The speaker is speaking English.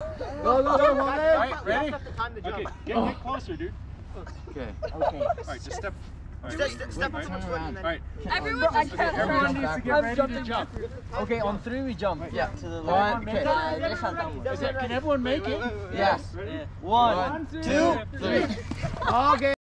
Go, go, go, All right, ready? Okay, get, get closer, dude. Okay. Okay. All right, just step. All right, all right. Everyone Okay, needs to get ready to jump. Okay, on three we jump. Yeah. To the One, okay. Can everyone make it? Yes. One, two, three. Okay.